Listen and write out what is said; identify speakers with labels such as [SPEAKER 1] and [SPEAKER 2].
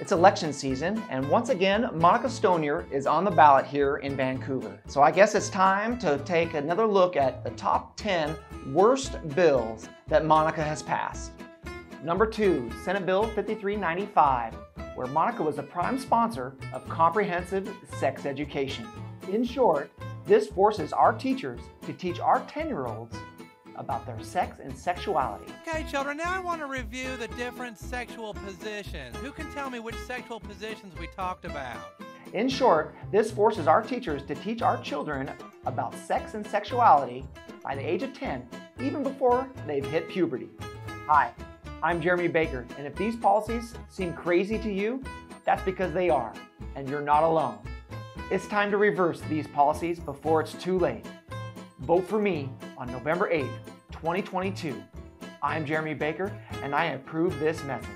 [SPEAKER 1] It's election season, and once again, Monica Stonier is on the ballot here in Vancouver. So I guess it's time to take another look at the top 10 worst bills that Monica has passed. Number two, Senate Bill 5395, where Monica was the prime sponsor of comprehensive sex education. In short, this forces our teachers to teach our 10 year olds about their sex and sexuality.
[SPEAKER 2] Okay, children, now I want to review the different sexual positions. Who can tell me which sexual positions we talked about?
[SPEAKER 1] In short, this forces our teachers to teach our children about sex and sexuality by the age of 10, even before they've hit puberty. Hi, I'm Jeremy Baker, and if these policies seem crazy to you, that's because they are, and you're not alone. It's time to reverse these policies before it's too late. Vote for me on November 8th, 2022. I'm Jeremy Baker, and I approve this message.